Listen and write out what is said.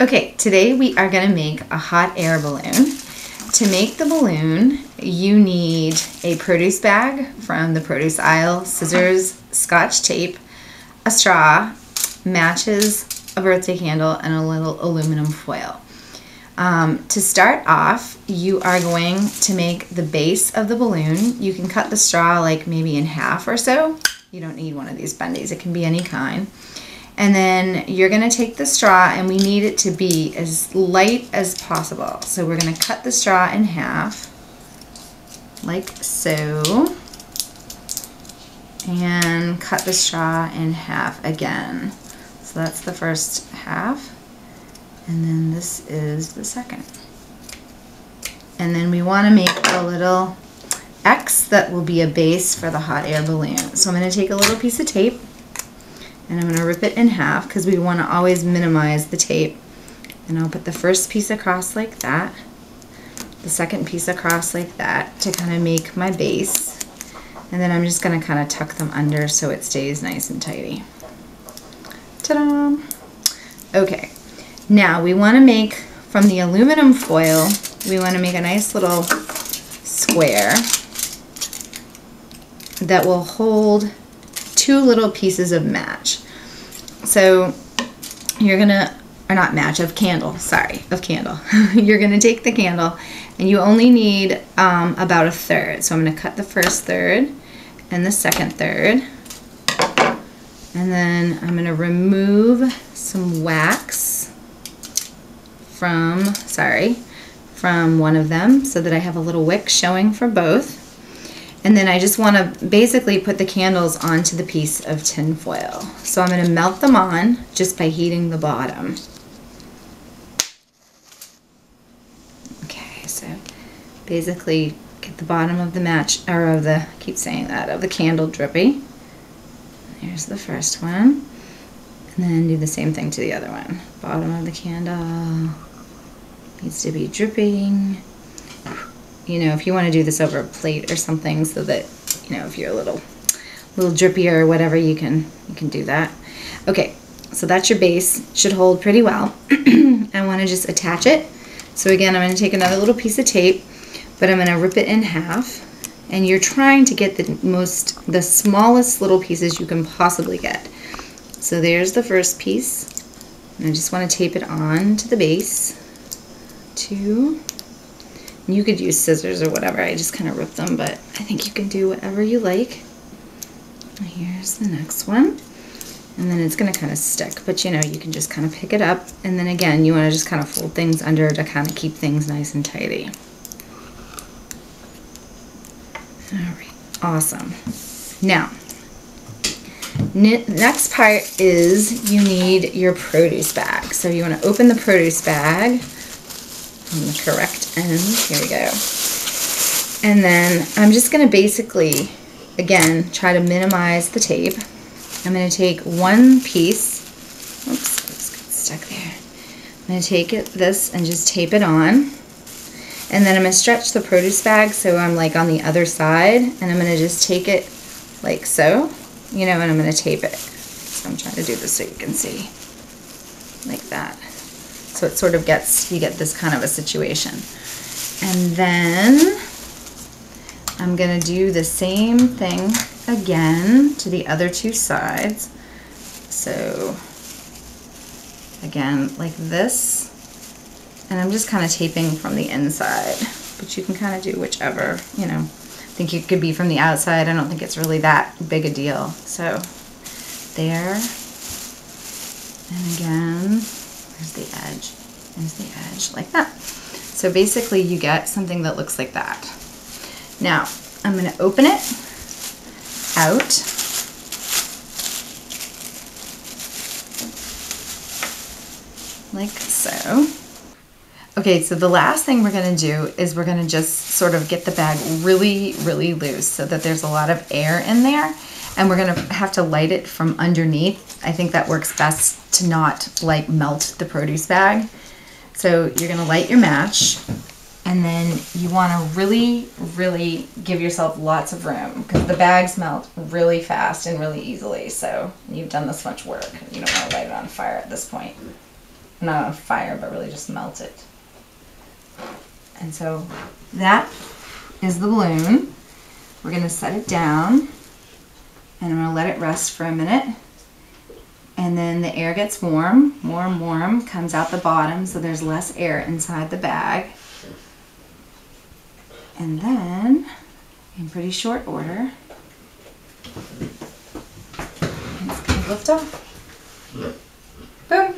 Okay, today we are going to make a hot air balloon. To make the balloon, you need a produce bag from the produce aisle, scissors, scotch tape, a straw, matches, a birthday candle, and a little aluminum foil. Um, to start off, you are going to make the base of the balloon. You can cut the straw like maybe in half or so. You don't need one of these bendies, it can be any kind. And then you're going to take the straw and we need it to be as light as possible. So we're going to cut the straw in half like so. And cut the straw in half again. So that's the first half. And then this is the second. And then we want to make a little X that will be a base for the hot air balloon. So I'm going to take a little piece of tape and I'm going to rip it in half because we want to always minimize the tape. And I'll put the first piece across like that, the second piece across like that to kind of make my base. And then I'm just going to kind of tuck them under so it stays nice and tidy. Ta-da! Okay, now we want to make from the aluminum foil, we want to make a nice little square that will hold two little pieces of match. So you're gonna, or not match, of candle, sorry, of candle. you're gonna take the candle and you only need um, about a third. So I'm gonna cut the first third and the second third. And then I'm gonna remove some wax from, sorry, from one of them so that I have a little wick showing for both. And then I just want to basically put the candles onto the piece of tin foil. So I'm going to melt them on just by heating the bottom. Okay, so basically get the bottom of the match, or of the, I keep saying that, of the candle drippy. Here's the first one. And then do the same thing to the other one. Bottom of the candle needs to be dripping you know, if you want to do this over a plate or something so that, you know, if you're a little, little drippier or whatever, you can, you can do that. Okay, so that's your base. Should hold pretty well. I want to just attach it. So again, I'm going to take another little piece of tape, but I'm going to rip it in half. And you're trying to get the most, the smallest little pieces you can possibly get. So there's the first piece. And I just want to tape it on to the base. Two, you could use scissors or whatever. I just kind of ripped them, but I think you can do whatever you like. Here's the next one. And then it's going to kind of stick, but you know, you can just kind of pick it up. And then again, you want to just kind of fold things under to kind of keep things nice and tidy. All right, awesome. Now, next part is you need your produce bag. So you want to open the produce bag on the correct end. Here we go. And then I'm just going to basically, again, try to minimize the tape. I'm going to take one piece. Oops, it's stuck there. I'm going to take it, this and just tape it on. And then I'm going to stretch the produce bag so I'm like on the other side. And I'm going to just take it like so, you know, and I'm going to tape it. So I'm trying to do this so you can see. Like that. So it sort of gets, you get this kind of a situation. And then I'm going to do the same thing again to the other two sides. So again, like this. And I'm just kind of taping from the inside, but you can kind of do whichever, you know. I think it could be from the outside. I don't think it's really that big a deal. So there. And again, there's the edge. There's the edge, like that. So basically you get something that looks like that. Now, I'm going to open it out. Like so. Okay, so the last thing we're going to do is we're going to just sort of get the bag really, really loose so that there's a lot of air in there and we're gonna have to light it from underneath. I think that works best to not like melt the produce bag. So you're gonna light your match and then you wanna really, really give yourself lots of room because the bags melt really fast and really easily. So you've done this much work. You don't wanna light it on fire at this point. not on fire, but really just melt it. And so that is the balloon. We're gonna set it down and I'm gonna let it rest for a minute. And then the air gets warm, warm, warm, comes out the bottom so there's less air inside the bag. And then, in pretty short order, it's gonna lift off. Boom.